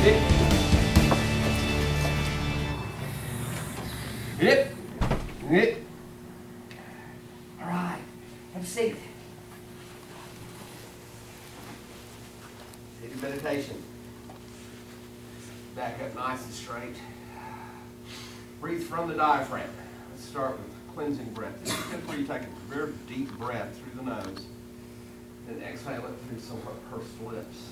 Hip. Hip. Hip. All right. Have a seat. Seated meditation. Back up nice and straight. Breathe from the diaphragm. Let's start with cleansing breath. This is you take a very deep breath through the nose and exhale it through some her lips.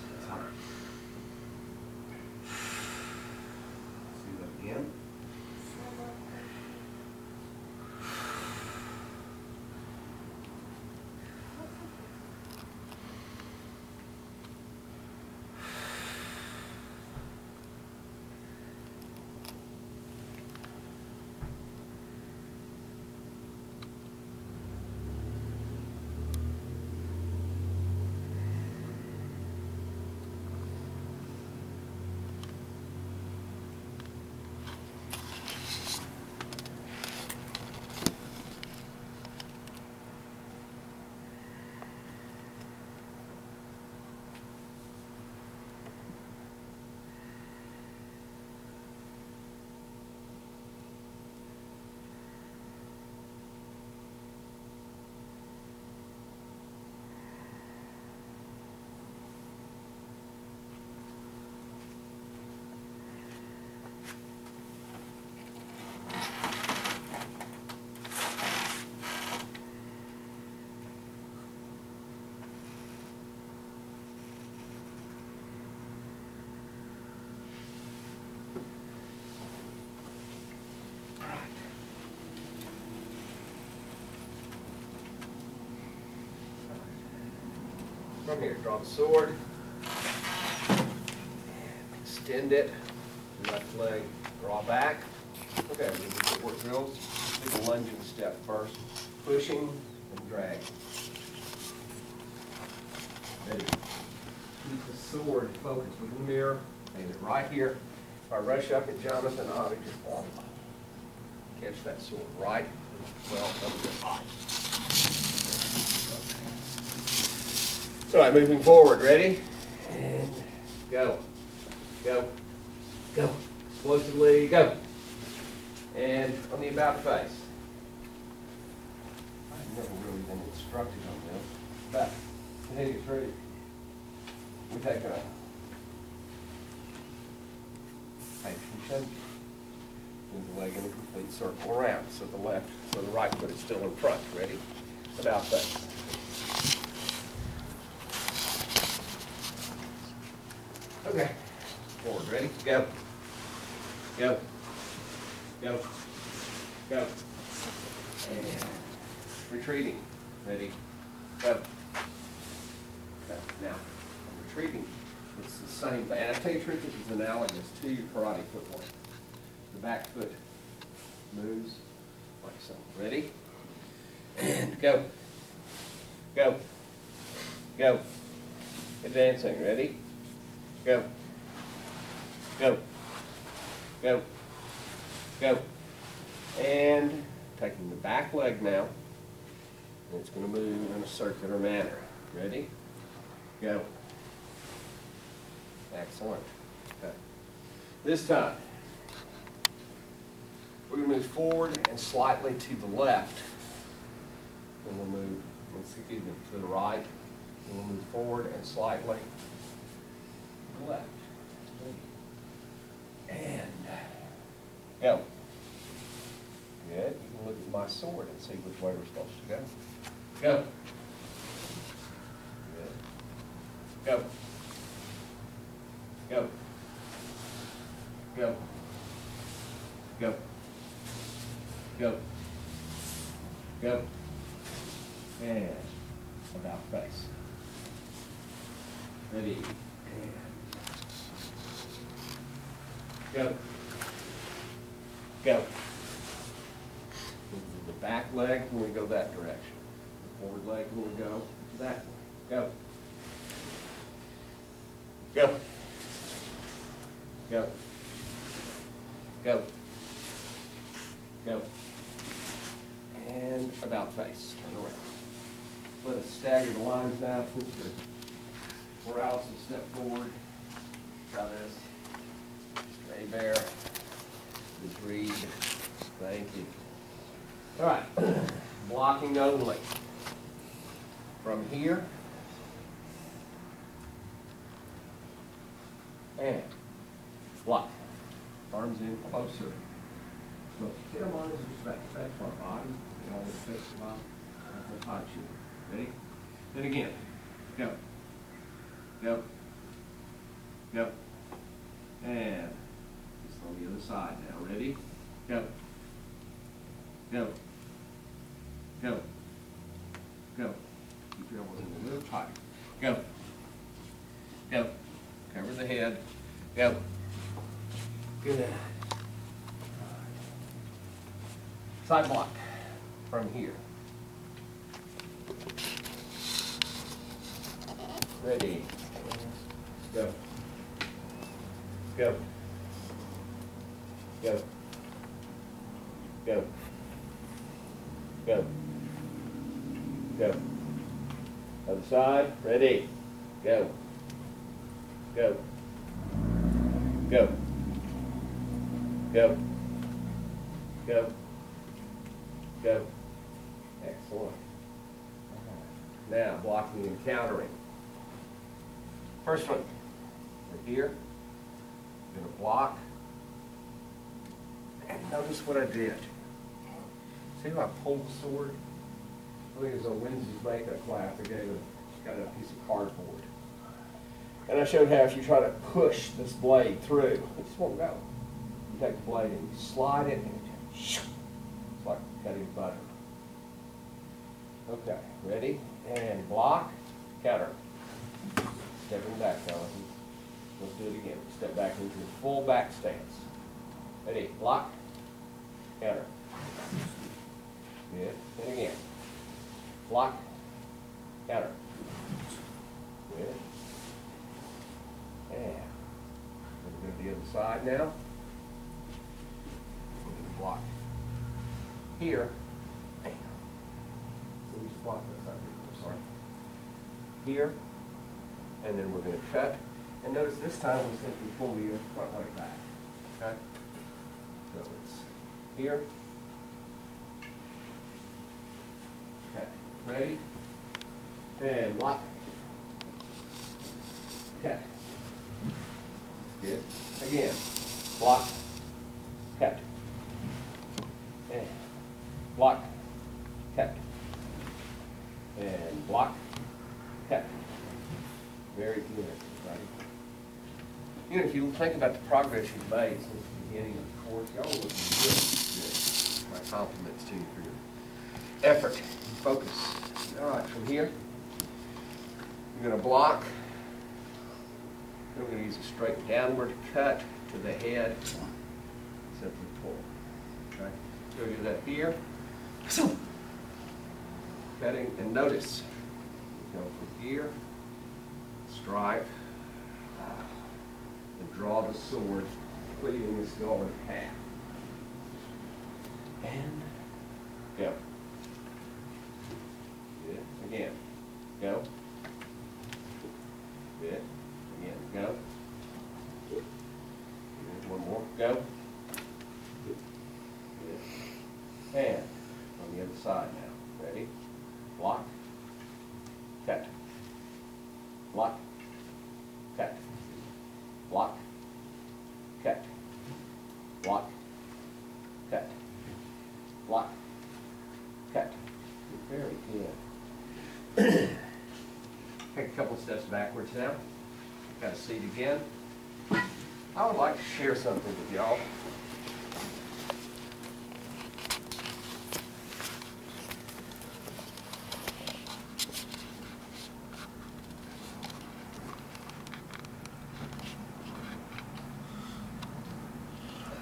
From here, draw the sword. Extend it. Left leg, draw back. Okay, we'll do footwork drills. Do the lunging step first. Pushing and drag. Ready. Keep the sword focused with the mirror. Aim it right here. If I rush up at Jonathan, I'll just catch that sword right well over the eye. All right, moving forward, ready? And go, go, go. Explosively, go. And on the about face. I've never really been instructed on this, but I think it's ready. We take a extension, move the leg in a complete circle around. So the left, so the right foot is still in front. Ready? About face. Okay. Forward, ready? Go. Go. Go. Go. And retreating. Ready? Go. Okay. Now, retreating. It's the same thing. And I tell you the truth, this is analogous to your karate footwork. The back foot moves like so. Ready? And go. Go. Go. Advancing. Ready? Go. Go. Go. Go. And taking the back leg now. And it's going to move in a circular manner. Ready? Go. Excellent. Okay. This time, we're going to move forward and slightly to the left. Then we'll move, to the right. And we'll move forward and slightly left. And go. Good. You can look at my sword and see which way we're supposed to go. Go. Good. Go. Go. Go. Go. Go. Go. And about face. Ready. And go. Go. Move The back leg we go that direction. The forward leg when we go that way. Go. Go. Go. Go. And about face. Turn around. Let us stagger the lines now. Put your paralysis step forward. Try this. Hey, Bear. Ms. Reed, thank you. All right, blocking only. From here. And block. Arms in closer. Look, get them on his respect, back for our body. It always takes a while. I'll touch you. Ready? Then again. Go. Go. Go. And it's on the other side now. Ready? Go. Go. Go. Go. Keep your elbows in a little tight. Go. Go. Cover the head. Go. Good. Side block from here. Ready. Go. Go. Go. Go. Go. Go. Other side, ready. Go. Go. Go. Go. Go. Go. Excellent. Now, blocking and countering. First one, right here. Block. And notice what I did. See how I pulled the sword? I think it was on Wednesday's makeup class, I gave a, got a piece of cardboard. And I showed how if you try to push this blade through, it just won't go. You take the blade and you slide it and it's like cutting butter. Okay, ready? And block, counter. Stepping back, fellas. Let's do it again. Step back into full back stance. Ready? Block, counter. Good. And again. Block, counter. Good. And we're going to the other side now. Block here. Bam. So we just block this side. I'm sorry. Here. And then we're going to cut. And notice this time we simply pull the front leg back. Okay? So it's here. Okay. Ready? And lock. Okay. Good. Again. Lock. Cut. And block. Cut. And block. Cut. Very good. Right. You know, if you think about the progress you've made since the beginning of the course, y'all good. My compliments to you for your effort and focus. All right, from here, you're gonna block. Then we're gonna use a straight downward cut to the head. Simply pull. Okay? So do that here. Cutting, and notice, go from here, strike, and draw the sword, cleaving the skull in half. And go. Good. Again. Go. Good. Again. Go. Good. One more. Go. Good. And on the other side now. Ready? Block. Cut. Block. Cut. Block. Cut. Block. Cut. Block. Cut. Very good. Take a couple steps backwards now. Got a seat again. I would like to share something with y'all.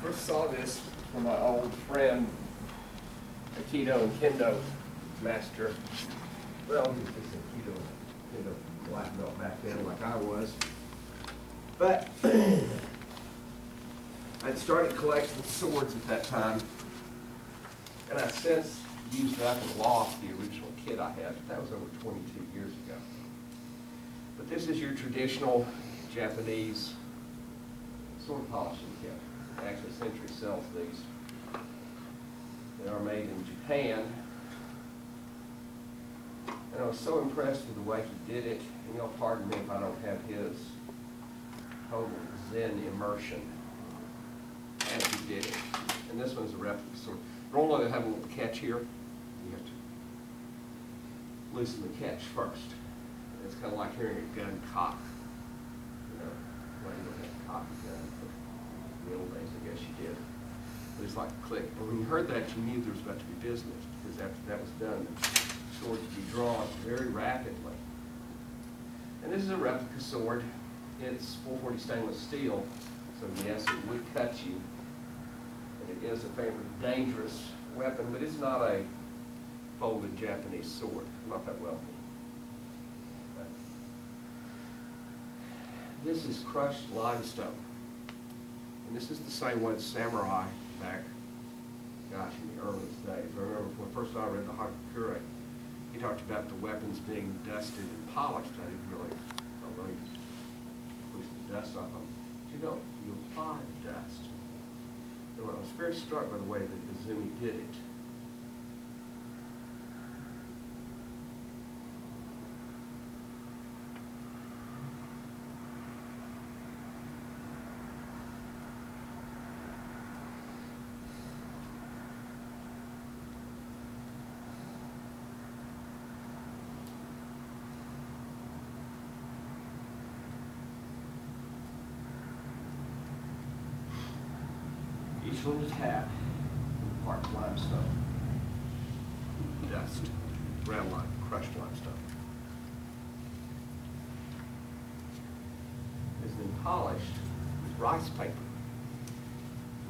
I first saw this from my old friend, Aikido and Kendo master. Well, he was a Aikido, Kendo black belt back then like I was. But I'd started collecting swords at that time. And I since used up and lost the original kit I had. That was over 22 years ago. But this is your traditional Japanese sword polishing kit. Actually, Century sells these. They are made in Japan. And I was so impressed with the way he did it, and you'll pardon me if I don't have his total Zen immersion as he did it. And this one's a replica sword. Normally they have a little catch here. You have to loosen the catch first. It's kind of like hearing a gun cock. You know, well, you don't cock a gun, but the old days, I guess you did. But it's like click. And when you heard that, you knew there was about to be business, because after that was done, the sword would be drawn very rapidly. And this is a replica sword. It's 440 stainless steel, so yes, it would cut you. And it is a very dangerous weapon, but it's not a folded Japanese sword, not that wealthy. But This is crushed limestone. And this is the same the samurai back, gosh, in the earliest days. I remember when first I read the Hagakure, he talked about the weapons being dusted and polished. I didn't really, I really push the dust off them. You don't, you apply dust. And I was very struck by the way that Izumi did it. One is half, part limestone, dust, ground lime, crushed limestone. It's been polished with rice paper.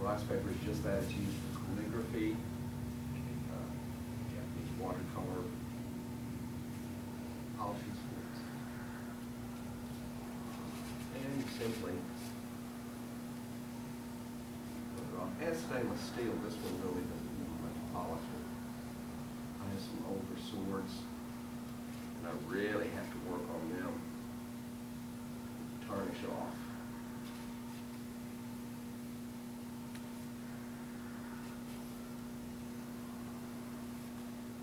Rice paper is just that, it's used for calligraphy, uh, Japanese watercolor, polishing swords. And simply and stainless steel, this one really doesn't need much polishing. I have some older swords, and I really have to work on them. Tarnish off.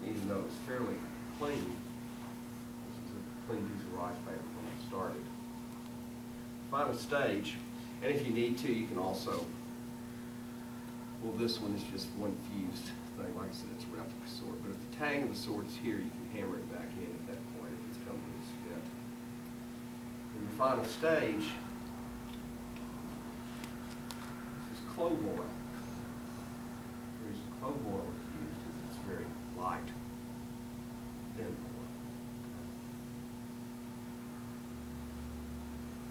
Even though it's fairly clean, this is a clean piece of rice paper when I started. Final stage, and if you need to, you can also well, this one is just one fused thing. Like I said, it's a replica sword. But if the tang of the sword is here, you can hammer it back in at that point if it's coming its fit. In the final stage, this is clove oil. The reason clove oil is used is it's very light, thin oil.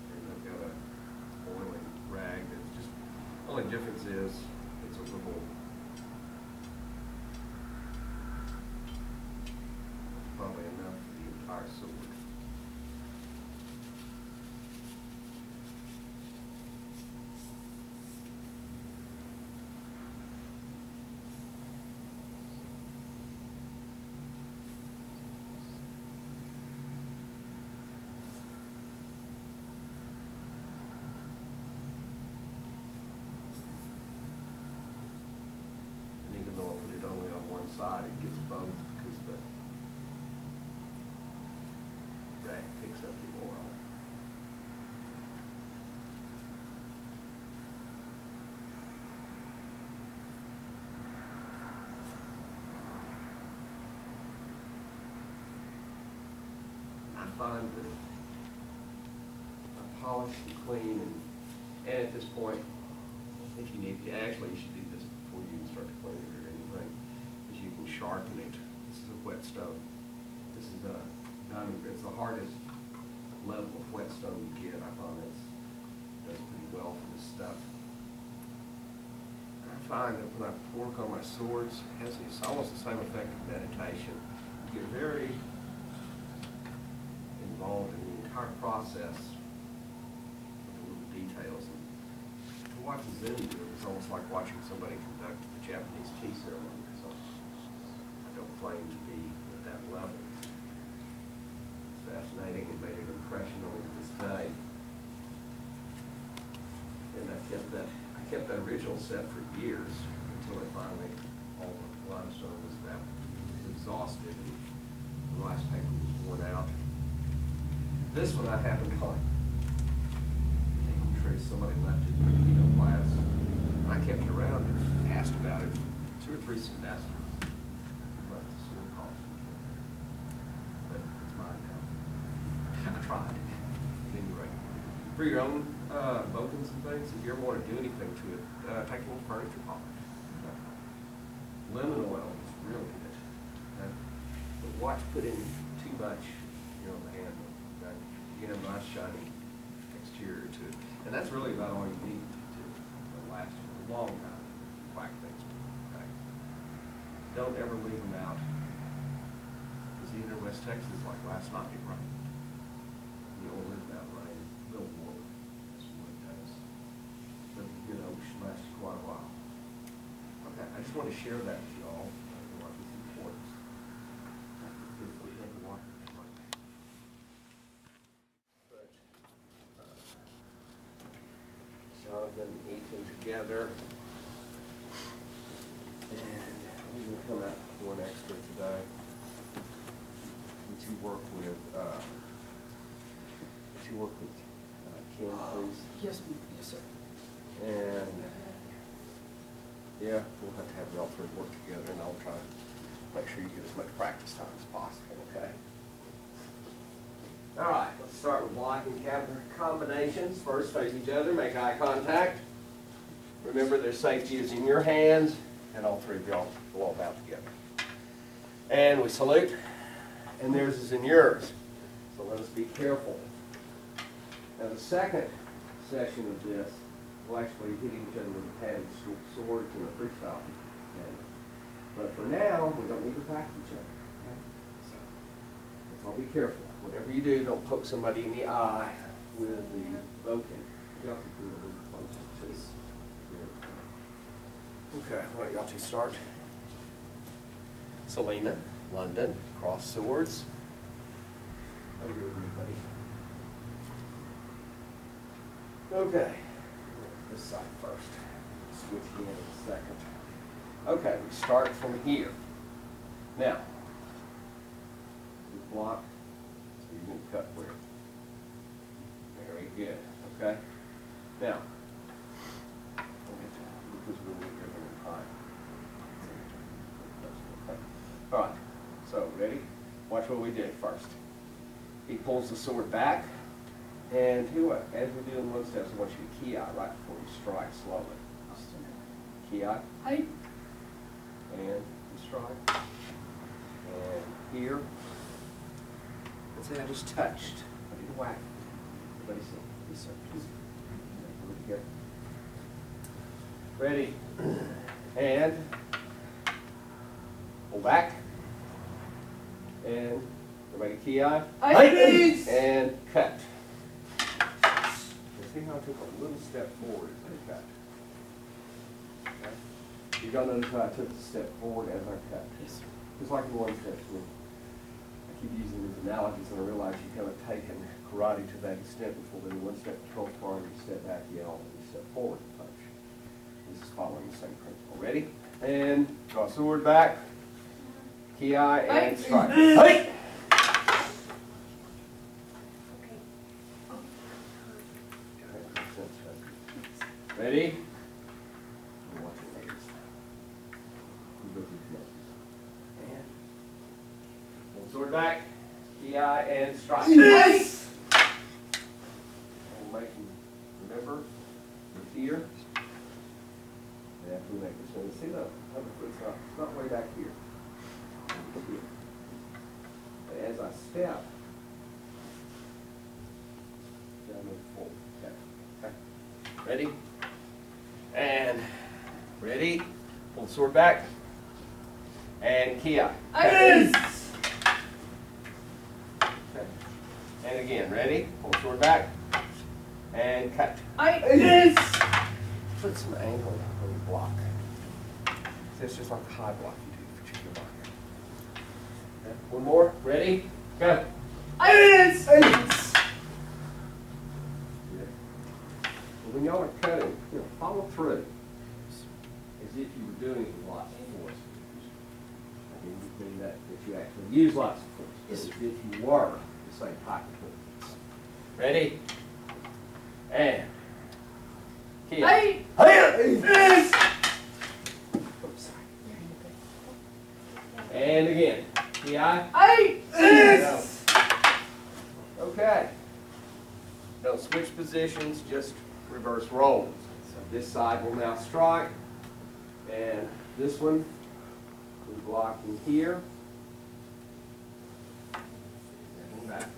And I've got a oiling rag that's just, only difference is it's a little probably enough for the entire sword. And even though I put it only on one side, gets both because the rack picks up the oil. I find that I polish and clean and, and at this point, if you need, to, actually, you should do this before you even start to clean it or anything, is you can sharpen it. This is a whetstone. This is a diamond, it's the hardest level of whetstone you get. I find it's, does pretty well for this stuff. I find that when I work on my swords, it has, it's almost the same effect of meditation. You get very involved in the entire process, with the little details. And to watch Zen do it, it's almost like watching somebody conduct the Japanese tea ceremony. I claim to be at that level. It's fascinating and made an impression on me this day. And I've kept kept that original set for years until it finally, all the limestone was about exhausted and the rice paper was worn out. This one I happened find. I'm sure somebody left it in the class. I kept it around and asked about it two or three semesters. But the school cost me. But it's mine now. I tried. Anyway, for your own uh, and things, if you ever want to do anything to it, uh, take little furniture polish. Lemon oil is really good. okay? But watch put in too much, you know, the handle. okay? You get a nice shiny exterior to it. And that's really about all you need to last you a long time, things. Don't ever leave them out. Because even in West Texas, like last night, it rained. You don't live that rain, little water, that's what it does. But, you know, it should last you quite a while. Okay, I just want to share that with y'all, uh, what is important. We have the water, like, but, uh, Jonathan, Ethan together. And we're gonna come out with one extra today. You work with, uh, you work with uh, Ken, please? Yes, yes, sir. And, yeah, we'll have to have y'all three work together, and I'll try to make sure you get as much practice time as possible, okay? All right, let's start with blocking combinations. First, face each other, make eye contact. Remember, their safety is in your hands, and all three of y'all will all bow together. And we salute, and theirs is in yours. So let us be careful. Now, the second session of this will actually hit each other with a padded swords and a freestyle. game. But for now, we don't need to attack each other. okay? So, let's all be careful. Whatever you do, don't poke somebody in the eye with the bokken. Y'all can do a little closer to us. Okay, why don't y'all two start? Selena, London, cross swords. Over with me. Okay, this side first. Switch in a second. Okay, we start from here. Now, we block, so you can cut where. Very good, okay? Now, because need everything in time. Okay. All right, so ready? Watch what we did first. He pulls the sword back, and who, as we do in one step, I want you to key out right before you strike slowly. Key out, I, and strike. And here. Let's say I just touched. I didn't whack. Everybody see? Yes, sir. Please. Okay, Ready? And pull back. And everybody key eye. I. And cut. You see how I took a little step forward as I cut? Okay? You're gonna notice how I took a step forward as I cut. Yes, sir. Just like the one step swing. I keep using these analogies and I realize you haven't taken karate to that extent before. Then one step control bar, you step back, yell, and you step forward, and punch. This is following the same principle. Ready? And draw sword back. Ki and strike. Hey! Ready? Pull the sword back. And kiai. Yes. Okay. And again, ready? Pull the sword back. And cut. I, yes. Put some angle on the block. See, it's just like the high block you do for chicken block. Okay, One more, ready? Go. I, yes. Good. when y'all are cutting, you know, follow through. As if you were doing it with lots of force. I mean, mean that, that you actually use lots of force. but As if you were the same type of force. Ready? And. Kill. Hey. Hey. And again. PI. Hey. Okay. Don't switch positions, just reverse roles. So this side will now strike, and this one is blocking here. And back.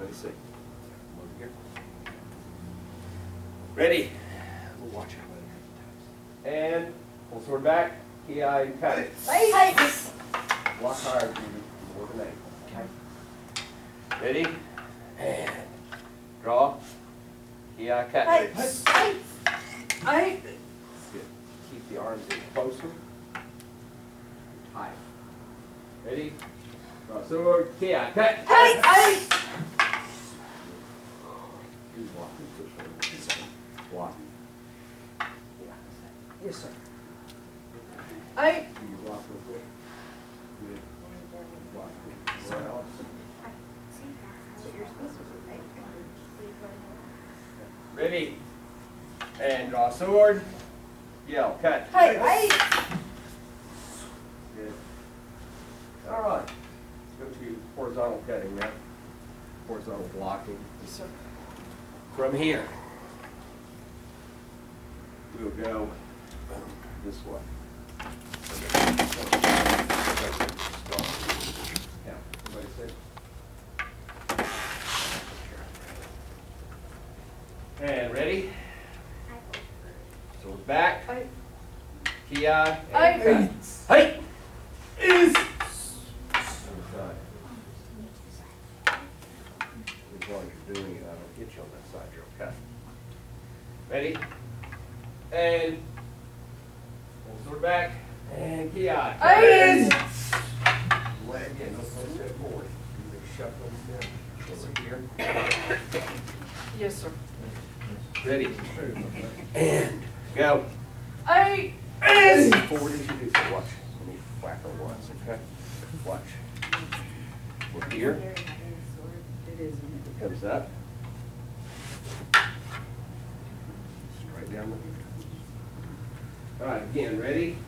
Let's see. Over here. Ready? We'll watch out. And pull sword back, PI and cut it. Hey. Block hard, more than eight. Okay. Ready? And draw. Yeah, cut. Hey. Hey. Hey. Good. Keep the arms in closer. Tight. Ready? Draw sword. Yeah, cut. Hey. Hey. Do block and push over. Block. Yeah. Yes, sir. Hey. You quick? Good. Block. Where else? Ready? And draw sword. Yell, cut. Hey. Hey. Good. All right. Let's go to horizontal cutting now. Horizontal blocking. From here, we'll go this way. Yeah, everybody say? And ready? Sword back, Hey. Ki, and Hey. cut. Hey! Is. Other side. As long as you're doing it, I don't get you on that side, you're okay. Ready? And pull sword back, and ki. Hey. Is. Leg in, no push that forward. You can shut those down. Over here. Yes, sir. Ready? And go. Hey. Is. Forward as you do so. Watch. Let me whack her once, okay? Watch. We're here. It comes up. Straight down the. All right, again, ready?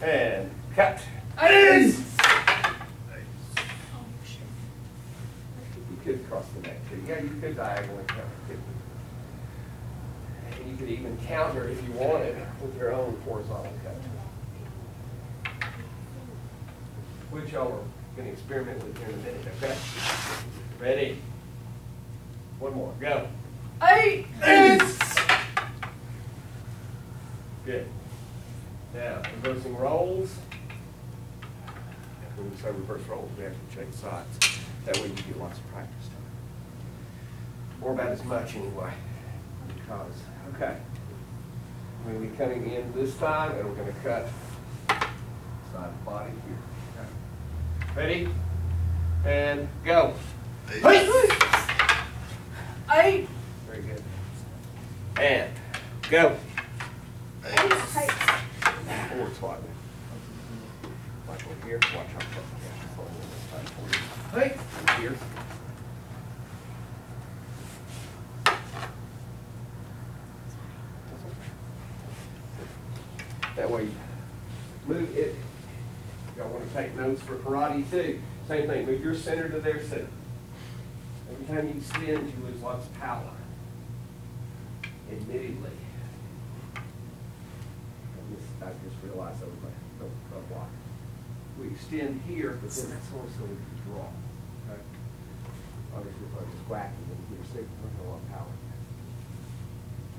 And cut. Is. You could cross the neck too. Yeah, you could diagonally counter too. And you could even counter if you wanted with your own horizontal cut. Which y'all are gonna experiment with here in a minute, okay? Ready? One more, go. Hey. Is. Good. Now, reversing rolls. When we say reverse rolls, we have to change sides. That way you get lots of practice time. Or about as much anyway. Because, okay. We're gonna be cutting in this time, and we're gonna cut side of the body here. Okay. Ready? And go. Hey. Hey. Very good. And go. Eight. Forward slightly. Like over here, watch how far the cash is falling this time for you. Hey, and here. That way, move it, y'all wanna take notes for karate too, same thing, move your center to their center. Every time you extend, you lose lots of power. Admittedly. I just, I just realized that was my, my my block. We extend here, but then that's only so we can draw, okay? Obviously, if I just whack it, then you're sick, there's a lot of power.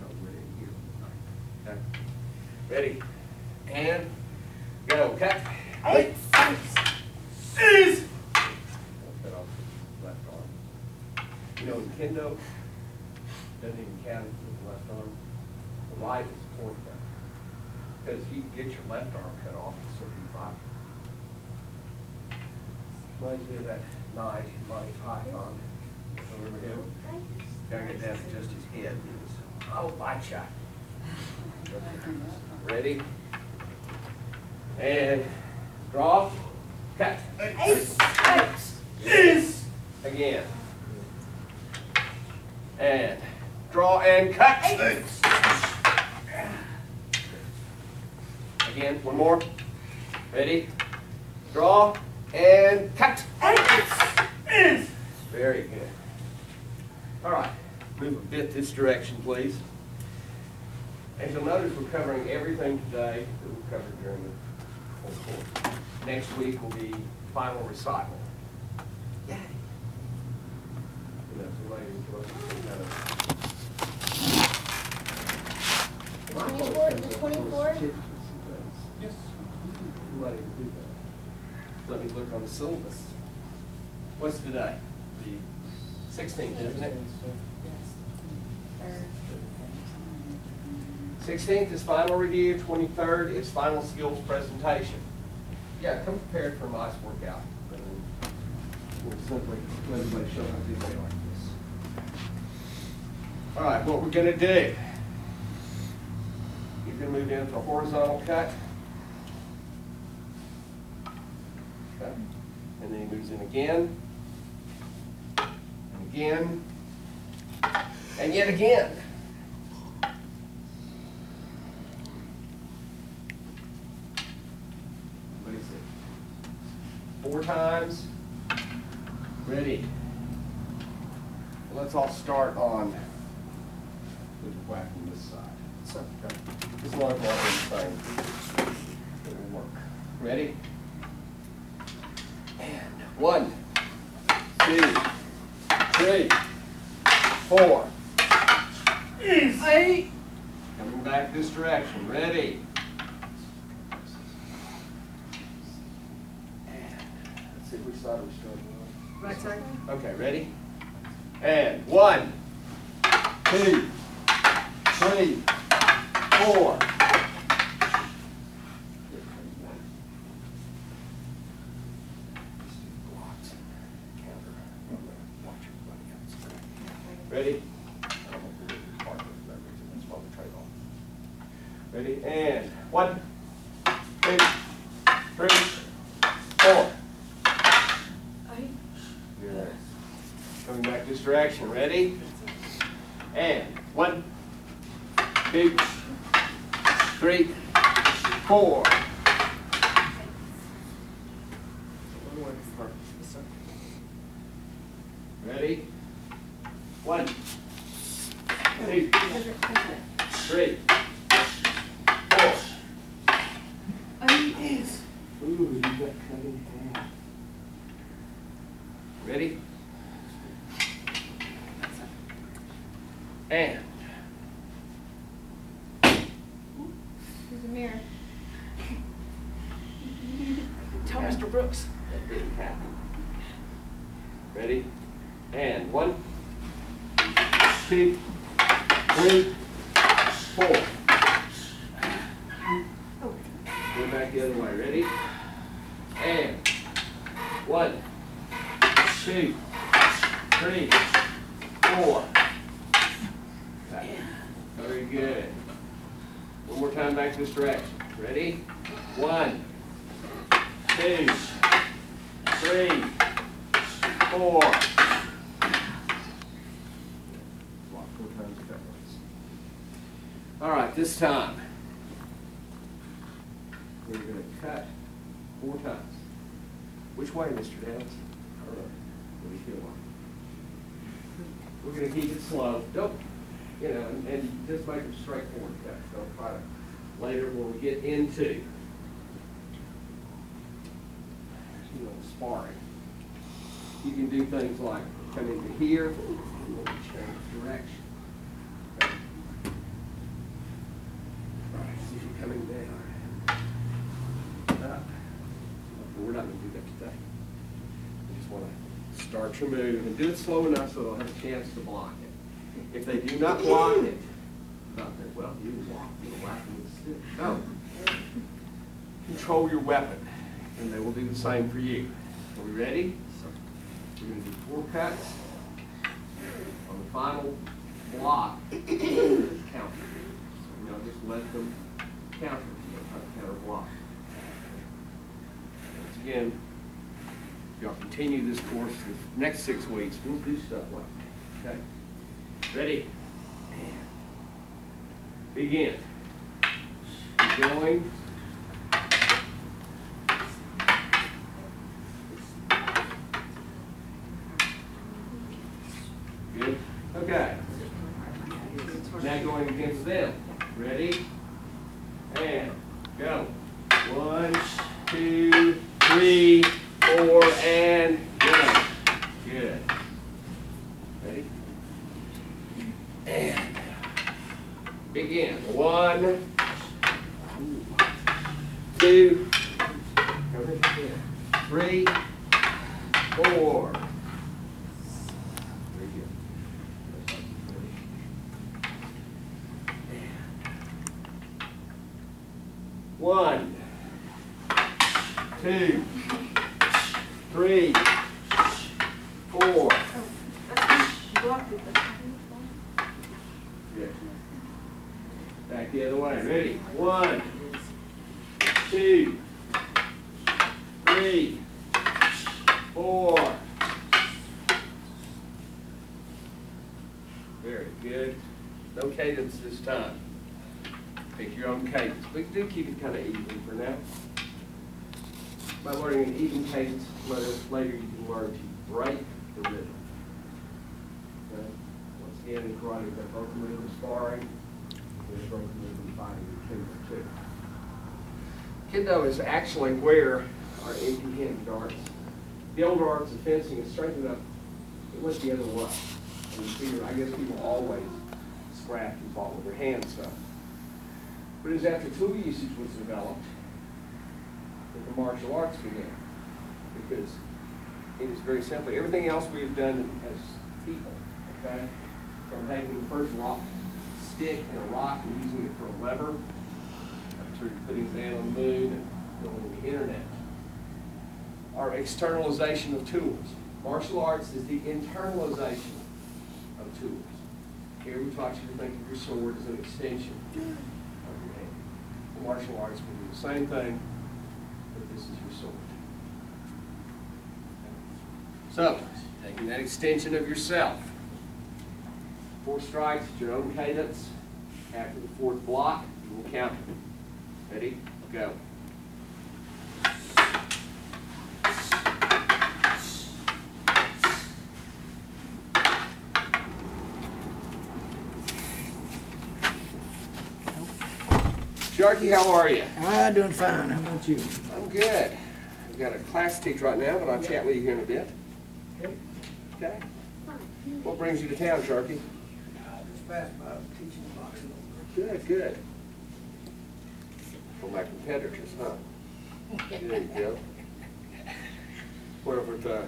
No, we're in here, okay? Ready? And, go, arm. You know, in kendo, doesn't even count with the left arm. The light is down. Because you can get your left arm cut off, do you five. Reminds that night in Monty Python. Remember him? Down to just his head. Oh, Ready? And draw, cut. Ace. Ace. Again. And draw and cut. Ace. Again, one more. Ready? Draw and cut. Ace. Very good. All right, move a bit this direction, please. As you'll notice, we're covering everything today that we covered during the whole course. Next week will be final recital. Yay. And that's related to us, kind of- 24 the 24? Yes. Ready to do that. Let me look on the syllabus. What's today? The sixteenth, isn't it? Sixteenth is final review, twenty-third is final skills presentation. Yeah, come prepared for a nice workout. We'll simply let everybody show how to do like this. All right, what we're gonna do. You're gonna move into a horizontal cut. Okay, and then he moves in again. And again. And yet again. What is it? Four times. Ready. Let's all start on with whacking this side. Okay. As long the it will work. Ready? And one, two, three, four. Eight. Coming back this direction. Ready? And let's see are we starting on? Right side. Okay, ready? And one, two, three, four. Ready? Ready? And one, two, three, four. Good. Coming back this direction, ready? And one, two, three, four. Ready? One, two, three, four. Eight. Ooh, you got cut in half. Ready? And There's a mirror. Tell Mr. Brooks. that didn't happen. Ready? And one, two, three, four. Go back the other way. Ready? And one, two, three, four. Very good. One more time back this direction. Ready? One, two, three, four. All right. this time, we're gonna cut four times. Which way, Mr. Downs? Don't. What do you feel? We're gonna keep it slow. Don't, you know, and, and just make them straightforward cuts. Don't try to, later when we get into, you know, sparring, you can do things like come into here, and then change direction. You're coming down. Up. But We're not gonna do that today. We just wanna start your move and do it slow enough so they'll have a chance to block it. If they do not block it, well, you walk, you whack them with stick. No. Control your weapon, and they will do the same for you. Are we ready? We're gonna do four cuts. On the final block, count. You know, just let them counter, you know, counter block. Once again, y'all continue this course the next six weeks, we'll do stuff like that, okay? Ready? Begin. Going. Good, okay. Now going against them. Ready? And go. One, two, three, four, and go. Good. Ready? And begin. One, two, three, four. Very good. One, two, three, four. Good. Back the other way. Ready? One, two, three, four. Very good. No cadence this time. Pick your own cadence. We do keep it kind of even for now. By learning an even cadence, later, later you can learn to break the rhythm. Okay? Once again, in karate, we've got broken rhythm sparring, there's broken rhythm fighting in kendo too. Kendo is actually where our empty-handed arts, the older arts of fencing is strength enough, it went the other way. You figure, I guess people always scrap and fought with their hands stuff. But it was after tool usage was developed that the martial arts began. Because it is very simple. everything else we've done as people, okay? From taking the first rock, stick and a rock and using it for a lever, through putting man on the moon and building the internet. Our externalization of tools. Martial arts is the internalization of tools. Here we taught you to think of your sword as an extension of your hand. The martial arts will do the same thing, but this is your sword. So, taking that extension of yourself. Four strikes at your own cadence. After the fourth block, you will count. Ready? Go. Sharky, how are you? I'm doing fine. How about you? I'm good. I've got a class to teach right now, but I'll chat with you here in a bit. Okay. Okay? What brings you to town, Sharky? Just passed by teaching boxing. Good, good. For my competitors, huh? There you go. Where over at, uh,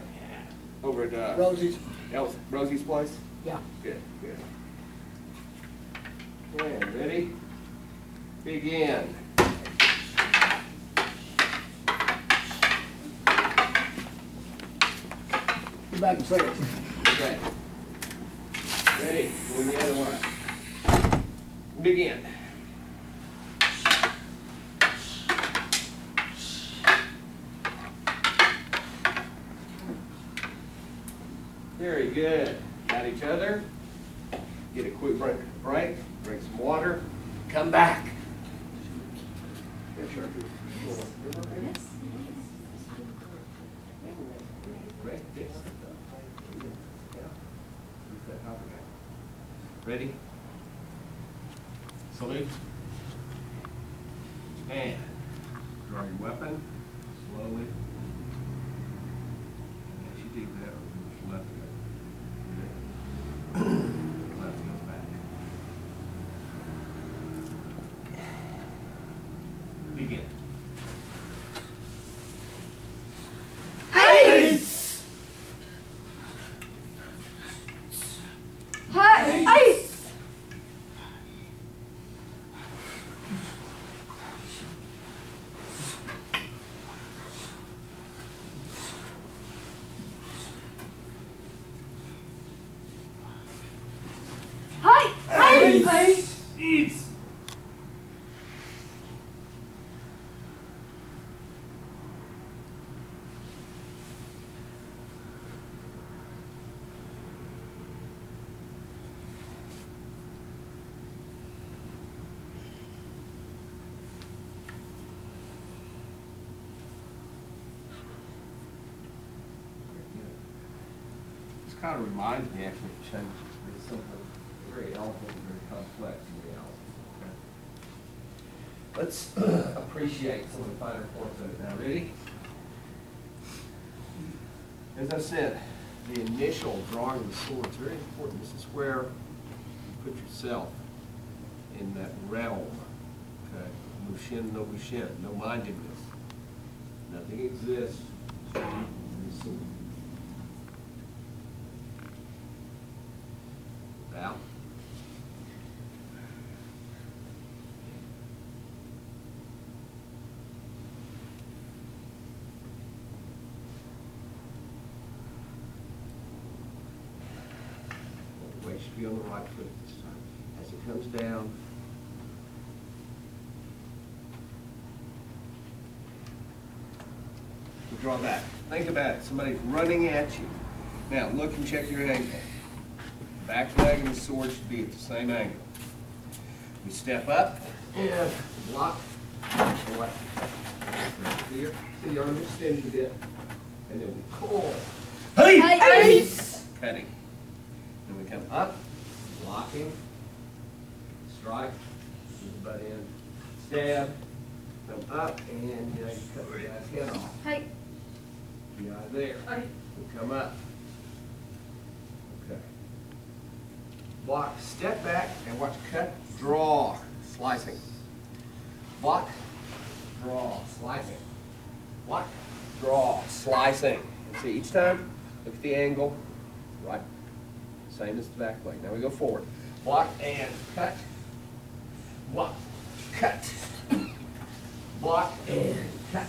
over at, uh, Rosie's. El- Rosie's place? Yeah. Good, good. Okay, ready? Begin. Go back and say it. Okay. Ready? Going the other way. Begin. Very good. Got each other. Get a quick break, break, drink some water, come back. Yeah, sure. Right, yes. Ready? Salute. And draw your weapon slowly. As you do that, left go. Left goes back. Begin. Ice! Hi, ice! Eight. Eats. This kind of reminds me actually of changes. It's something very elegant and very complex reality. Let's appreciate some of the finer points of it now. Ready? As I said, the initial drawing of the sword is very important. This is where you put yourself in that realm. Okay? Mushin, no mushin, no mindedness. Nothing exists. Just you and the sword. Val? The weight should be on the right foot this time. As it comes down, you draw back. Think about it, somebody's running at you. Now, look and check your ankle. Back leg and the sword should be at the same angle. We step up and block. and what? See your, see your arm extended a bit. And then we pull, Eight. cutting. Come up, blocking, strike, butt in, stab, come up, and you know, you cut the guy's head off. Height. The eye there. We come up. Okay. Block, step back, and watch cut, draw, slicing. Block, draw, slicing. Block, draw, slicing. And see, each time, look at the angle, right? Same as the back leg. Now we go forward. Block and cut. Block, cut. Block and cut.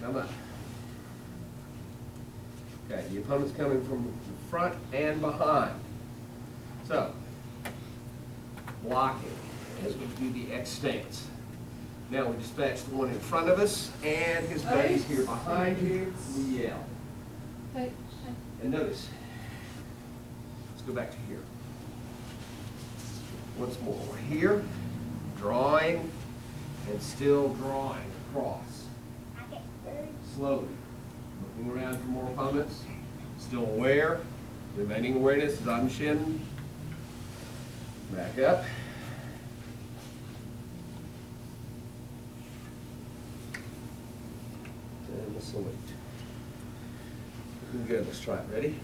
Come up. Okay, the opponent's coming from the front and behind. So, blocking as we do the X stance. Now we dispatch the one in front of us and his buddies here behind you. We yell. And notice, let's go back to here. Once more, we're here, drawing, and still drawing across. Slowly, looking around for more opponents, still aware, remaining awareness zanshin. Back up. And the salute. Good, let's try it, ready?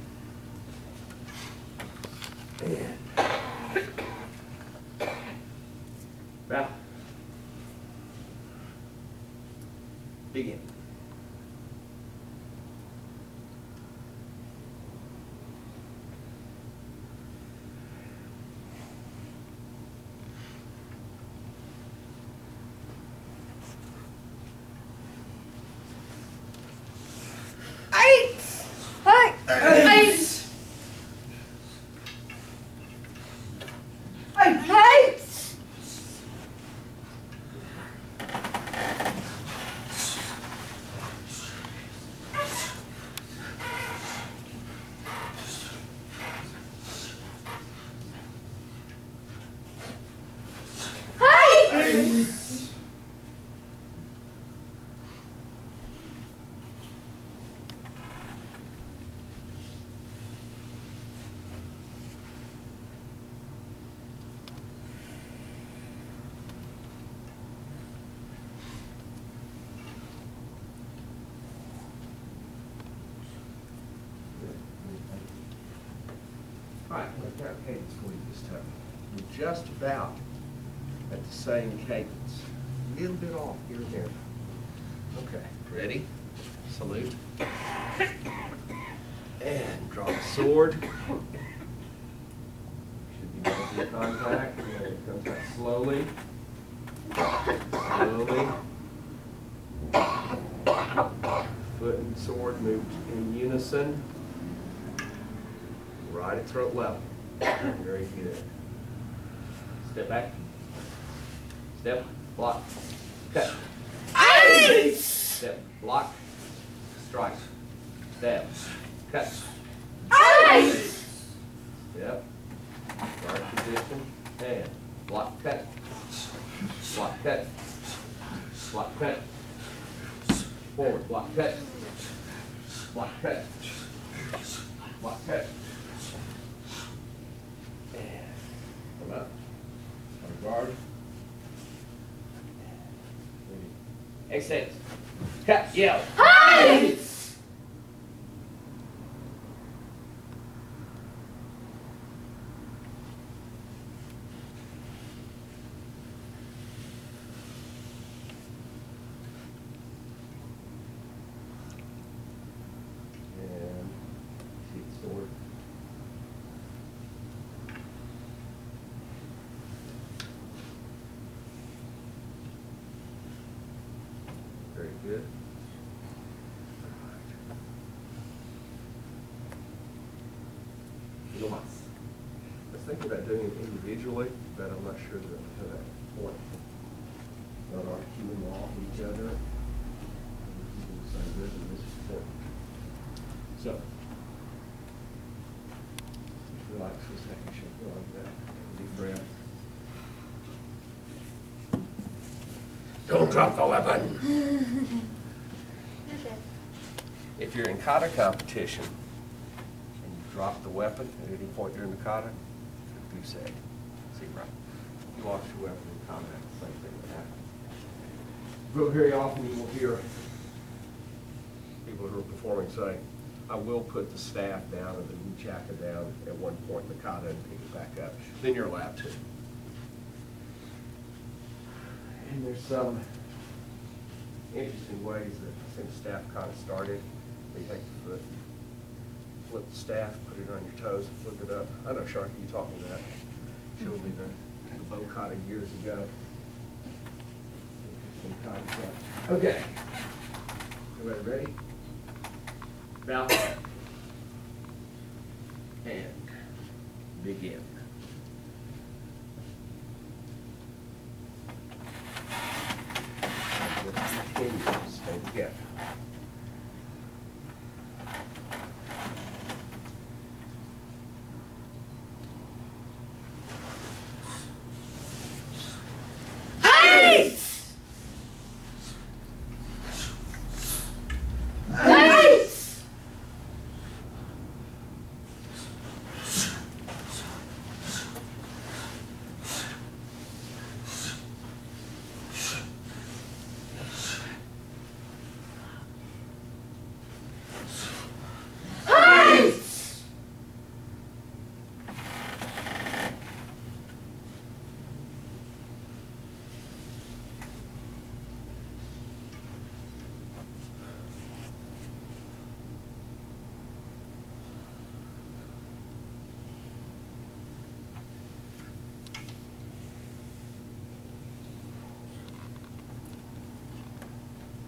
Right, we've got cadence for you this time. We're just about at the same cadence. A little bit off here and there. Okay, ready? Salute. And draw the sword. Should be making contact, and it comes out slowly. Slowly. Foot and sword move in unison right at throat level. Very good. Step back. Step, block, cut. Step, block, strike, stab, cut. Step, guard position, and block, cut. Block, cut. Block, cut. Forward, block, cut. Block, cut. Block, cut. And come up. On guard. Exit. Cut, yell. And sheet sword. Very good. You know, I was thinking about doing it individually, but I'm not sure that to that point. Not arguing off each other. Keeping the same rhythm is important. So. Relax for a second, shake it like that. Deep breath. Don't drop the weapon. If you're in kata competition and you drop the weapon at any point during the kata, you say, zero. You lost your weapon in combat, the same thing would happen. But very often you will hear people who are performing say, I will put the staff down and the jacket down at one point in the kata and pick it back up. Then you're allowed to. And there's some interesting ways that I think staff kind of started. They take the foot, flip the staff, put it on your toes, and flip it up. I know Sharky, you taught me that. Showed me the, the bo kata years ago. Okay. Everybody ready? Mount. And begin. Continue, stay together.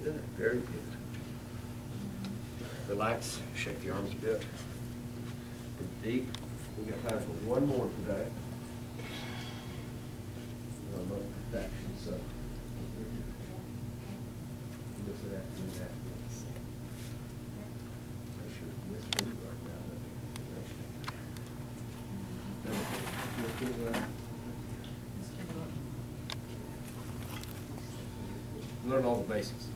Good, very good. Relax, shake the arms a bit. Breathe deep. We got time for one more today. Learn all the basics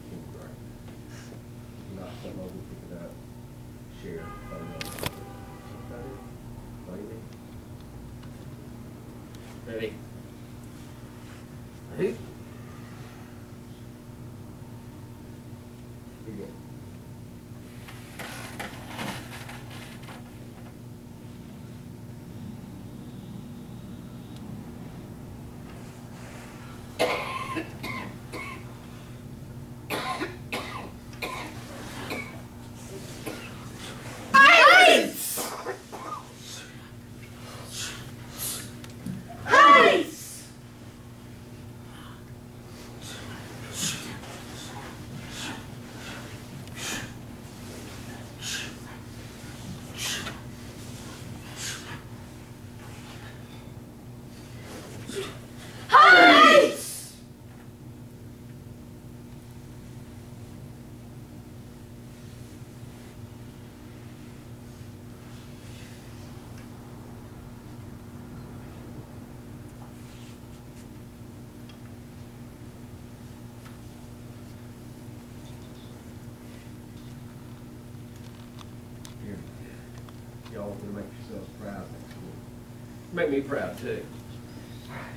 Make me proud too.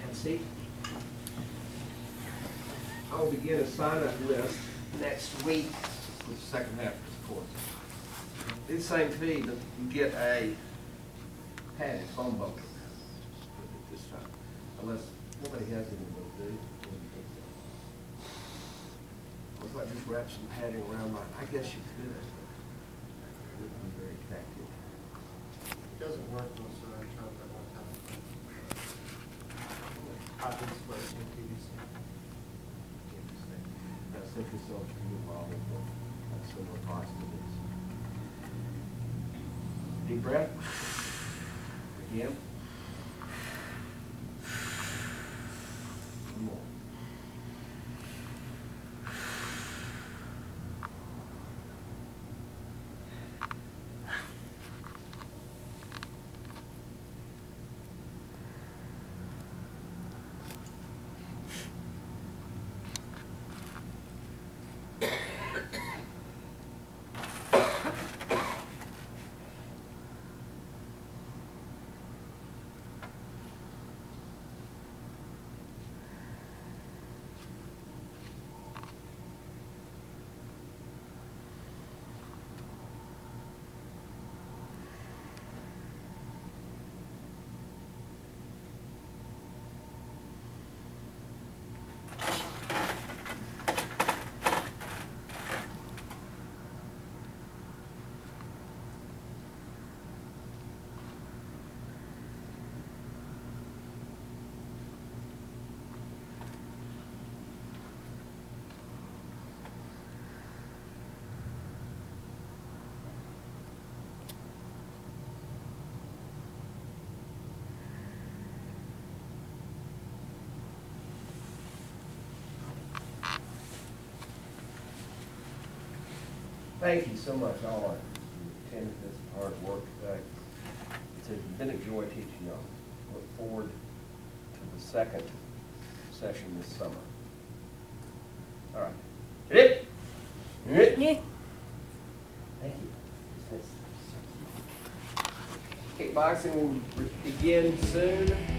And see, I'll begin a sign-up list next week for the second half of this course. It's the same fee, but you get a padded phone book this time, unless nobody has any of those, do? Looks like just wrap some padding around my, I guess you could. It would be very effective. Doesn't work most of the time, but one time. I've been supposed to PVC. That's simply so to you, Bob, that's some advice to this. Deep breath. Again. One more. Thank you so much, all of you, this hard work today. It's been a joy teaching y'all. Look forward to the second session this summer. All right. Hit it? Hit it? Yeah. Thank you. Kickboxing will begin soon.